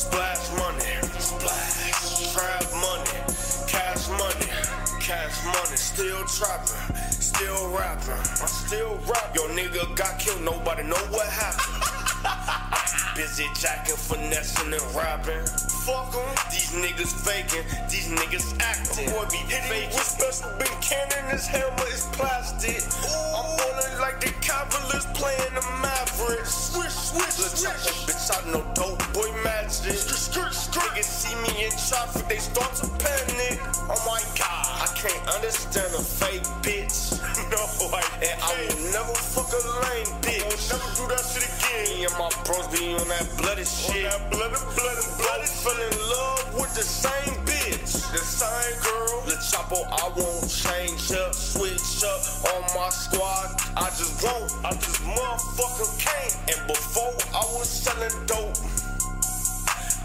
splash money, splash. Trap money, cash money, cash money. Still trapping, still rapping. I still rap. Your nigga got killed, nobody know what happened. Busy jacking, finessing, and rapping. Fuck em. These niggas faking, these niggas acting. Boy be faking. With special big cannon, his helmet is plastic. I'm rolling like the Cavaliers playing the Mavericks. Swish, swish, Let's swish. bitch, I know dope boy magic. Niggas see me in traffic, they start to panic. Oh my god, I can't understand a fake bitch. no, I, and I will never fuck a lame bitch. Me and my bros be on that bloody shit. On that bloody, bloody, bloody. Fell in love with the same bitch, the same girl. The chopper, I won't change up, switch up on my squad. I just won't, I just motherfucker can't. And before I was selling dope,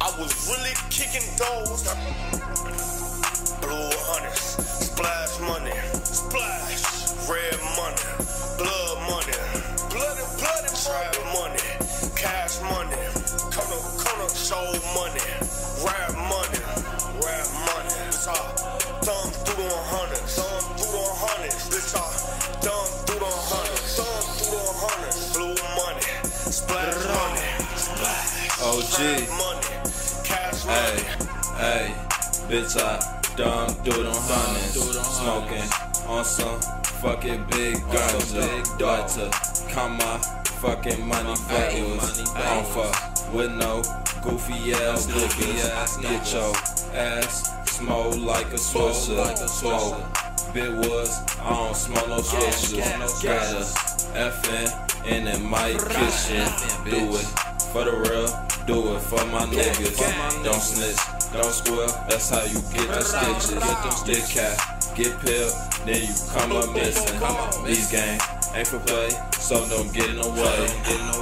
I was really kicking those. Blue hunters, splash money, money, rap money, rap money. Bitch, I thumb through the hundreds, thumb through the hundreds. Bitch, I thumb through the hundreds, thumb through the hundreds. Blue money, splash money, splash. OG. Trap money, cash money. hey, bitch, I done do them hundreds. Smoking on some fucking big ganja. Daughter, count my fucking money backwards. I don't fuck with no goofy ass niggas. Get your ass smoke like a swisher. Smoke bit was, I don't smoke no swishers. Got a FN in the mic kitchen. Do it for the real, do it for my niggas. Don't snitch, don't squeal, that's how you get the stitches. Get them stick cat, get pill, then you come up missing. These games ain't for play, so don't get in the way.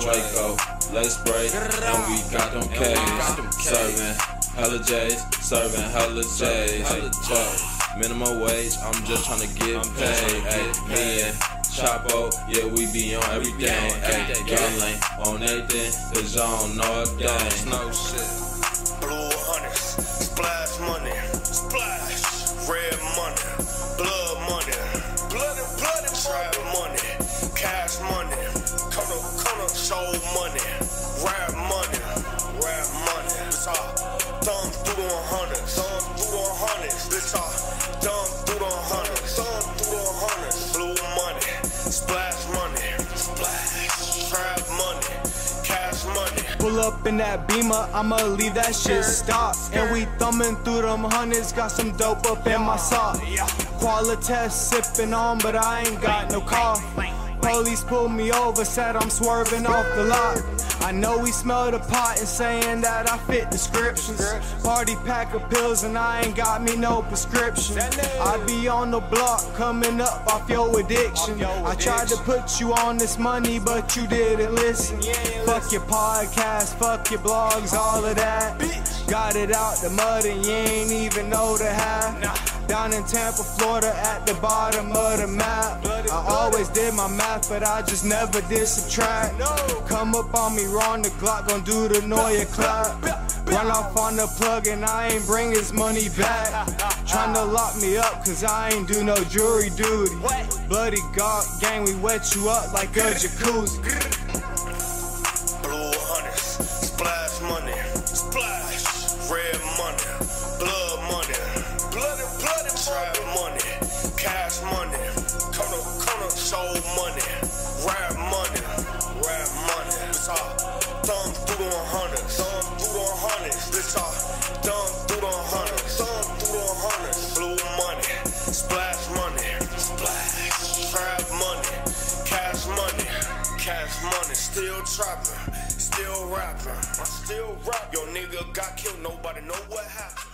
Draco, let's spray, and we got them K's. Serving hella J's, serving hella J's. Fuck, uh, minimum wage, I'm just tryna get paid. Ay, me and Chapo, yeah, we be on everything. Ay, y'all ain't on anything, cause y'all don't know a thing. No shit. Blue hunters, splash money, splash, red money, soul money, rap money, rap money. Bitch, I thumb through the hundreds, thumb through the hundreds. Bitch, I thumb through the hundreds, thumb through the hundreds. Blue money, splash money, splash, trap money, cash money. Pull up in that beamer, I'ma leave that shit stop. And we thumbing through them hundreds, got some dope up in my sock. Qualitest sipping on, but I ain't got no car. Police pulled me over, said I'm swerving off the lot. I know we smell the pot and saying that I fit descriptions. Party pack of pills and I ain't got me no prescription. I be on the block coming up off your addiction. I tried to put you on this money, but you didn't listen. Fuck your podcast, fuck your blogs, all of that. Got it out the mud and you ain't even know the half. Down in Tampa, Florida, at the bottom of the map. I always did my math, but I just never did subtract. Come up on me wrong, the Glock gon' do the Neuer clap. Run off on the plug and I ain't bring his money back. Tryna lock me up, cause I ain't do no jury duty. Bloody God gang, we wet you up like a jacuzzi. Splash money, splash, trap money, cash money. Cash money, still trapping, still rapping. I still rap. Your nigga got killed, nobody know what happened.